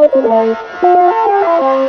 every word I